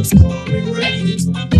But on the